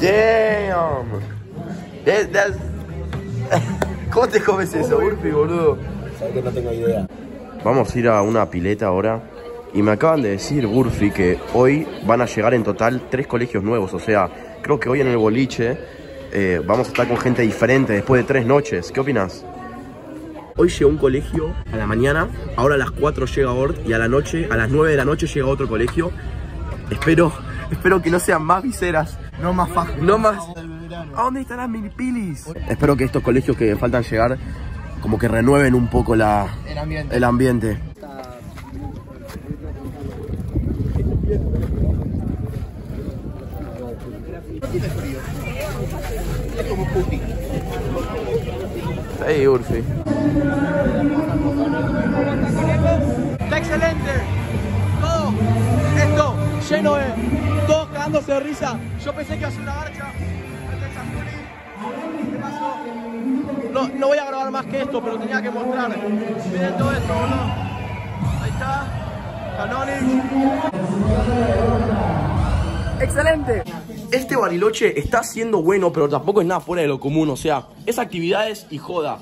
Damn. That- that's- ¿Cómo te comes eso, Urfi, boludo? Sabes que no tengo idea. Vamos a ir a una pileta ahora. Y me acaban de decir, Burfi, que hoy van a llegar en total tres colegios nuevos. O sea, creo que hoy en el boliche eh, vamos a estar con gente diferente después de tres noches. ¿Qué opinas? Hoy llegó un colegio a la mañana, ahora a las 4 llega Ort y a la noche, a las 9 de la noche llega otro colegio. Espero, espero que no sean más viseras. No más fácil. No más. ¿A dónde están las milipilis? Espero que estos colegios que faltan llegar como que renueven un poco la, El ambiente. el ambiente. Es como Putin. Hey, Urfi. Está excelente. Todo esto lleno de. Cagándose de risa. Yo pensé que iba a ser una marcha. No, no voy a grabar más que esto, pero tenía que mostrar. Miren todo esto, boludo. Ahí está. Canonic. Excelente. Este bariloche está siendo bueno, pero tampoco es nada fuera de lo común. O sea, es actividades y joda.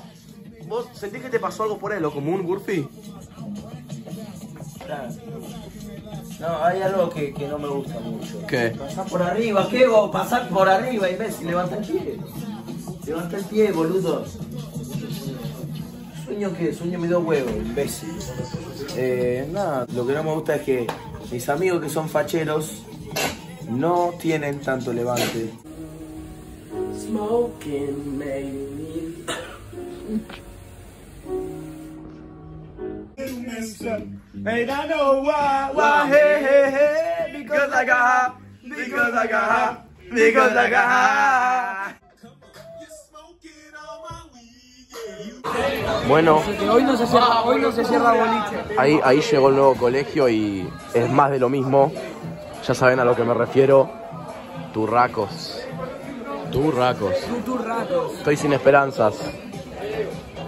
¿Vos sentís que te pasó algo fuera de lo común, Gurfi? No, hay algo que, que no me gusta mucho. ¿Qué? Pasar por arriba, ¿qué vos? Pasar por arriba, imbécil, levanta el pie. Levanta el pie, boludo. Sueño que, sueño me dio huevo, imbécil. Eh, nada, lo que no me gusta es que mis amigos que son facheros no tienen tanto levante. Smoking maybe. And I know why, why, hey, hey, hey, because I got high, because I got high, because I got high. Bueno, Hoy no se cierra, hoy no se cierra boliche. ahí, ahí llegó el nuevo colegio y es más de lo mismo. Ya saben a lo que me refiero. Turracos. Turracos. Estoy sin esperanzas.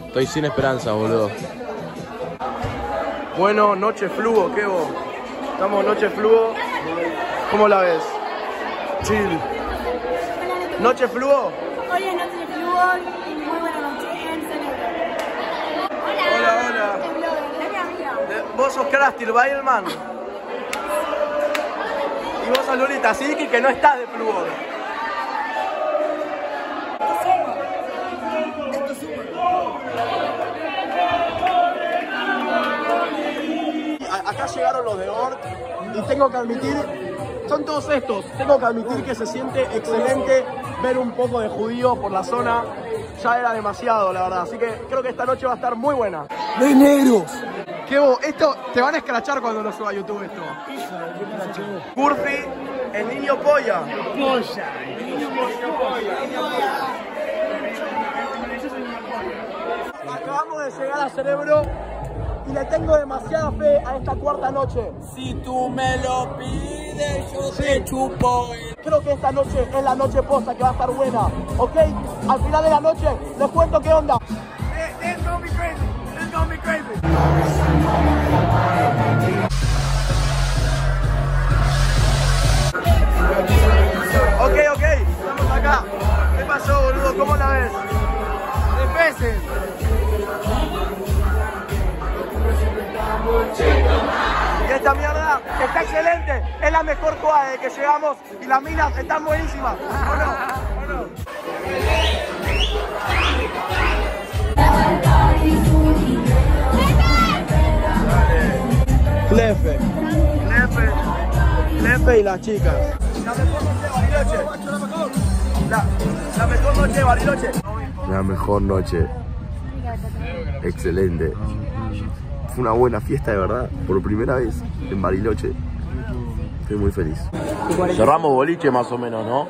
Estoy sin esperanza, boludo. Bueno, noche fluo, ¿qué vos? Estamos noche fluo. ¿Cómo la ves? Chill. ¿Noche fluo? Hoy es noche y muy buena noche en. Hola. Hola, hola. Eh, Vos sos Krusty, Bailman. Y vos sos Lolita Silky, que no estás de fluor. A- Acá llegaron los de Ort y tengo que admitir, son todos estos, tengo que admitir que se siente excelente ver un poco de judío por la zona. Ya era demasiado, la verdad. Así que creo que esta noche va a estar muy buena. ¡De negros! ¿Qué vos? Esto te van a escrachar cuando lo suba a YouTube esto. Curfi, el niño polla. Acabamos de llegar a Cerebro y le tengo demasiada fe a esta cuarta noche. Si tú me lo pides, yo te chupo el... Creo que esta noche es la noche posta que va a estar buena, ¿ok? Al final de la noche les cuento qué onda. Ok, ok, estamos acá. ¿Qué pasó, boludo? ¿Cómo la ves? De peces. Y esta mierda está excelente. Es la mejor jugada de que llegamos y las minas están buenísimas. ¿O no? ¿O no? Clefe. Clefe, Clefe y las chicas. la mejor noche Bariloche. La, la mejor noche Bariloche. La mejor noche. Excelente. Fue una buena fiesta de verdad, por primera vez en Bariloche. Estoy muy feliz. Cerramos boliche más o menos, ¿no?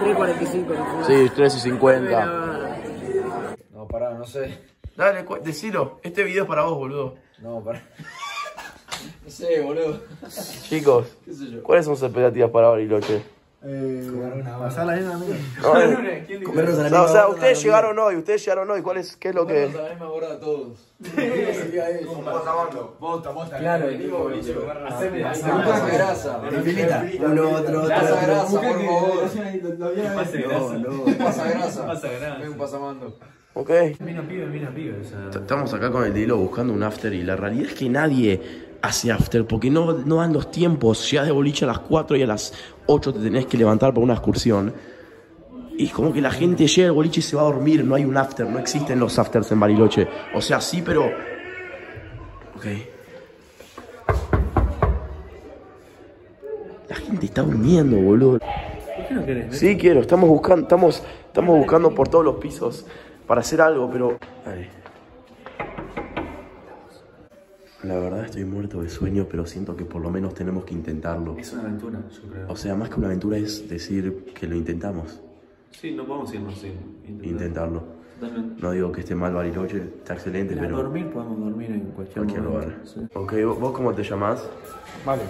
3.45. Sí, 3 y 50. No, pará, no sé. Dale, decilo. Este video es para vos, boludo. No, pará. No sé, boludo. Chicos, ¿cuáles son sus expectativas para Bariloche? Eh, pasar la nena, amigo. Ay, Comernos a la o sea, misma ustedes llegaron hoy, ustedes llegaron hoy. ¿Cuál es, ¿Qué es lo que...? la misma hora a todos. Claro, Pasa grasa. Filita. Uno, otro, otro. Pasa grasa, por favor. No, no. Pasa grasa. Ven un pasamando. Ok. Mina pibe, mina pibe, o sea. T- Estamos acá con el Dilo buscando un after y la realidad es que nadie hace after porque no, no dan los tiempos. Llegas de boliche a las 4 y a las 8 te tenés que levantar para una excursión. Y es como que la gente llega al boliche y se va a dormir. No hay un after, no existen los afters en Bariloche. O sea, sí, pero. Ok. La gente está durmiendo, boludo. ¿Por qué no querés? Sí, quiero. Estamos buscando, estamos, estamos buscando por todos los pisos para hacer algo, pero. Ay. La verdad estoy muerto de sueño, pero siento que por lo menos tenemos que intentarlo. Es una aventura, yo creo. O sea, más que una aventura es decir que lo intentamos. Sí, no podemos irnos sin intentar. Intentarlo. Totalmente. No digo que esté mal Bariloche, está excelente, pero dormir podemos dormir en cualquier, cualquier momento. lugar. Sí. Ok, ¿vos vos cómo te llamás? Vale.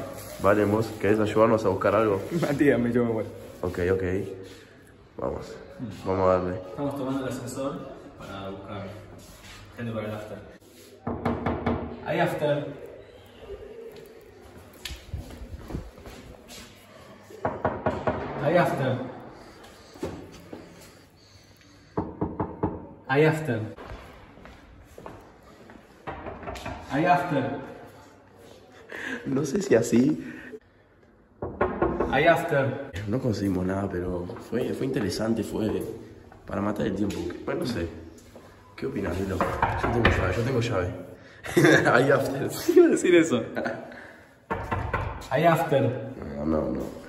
Vale, vos querés ayudarnos a buscar algo. Matías, me llamo igual. Ok, ok. Vamos. Vamos a darle. Estamos tomando el ascensor para buscar gente para el after. Hay after. Hay after. Hay after. Hay after. No sé si así. Hay after. No conseguimos nada, pero fue, fue interesante, fue para matar el tiempo. Bueno, no sé. ¿Qué opinas, Lilo? Yo tengo llave, yo tengo llave. Hay after. Iba a decir eso. Hay after. No, no, no.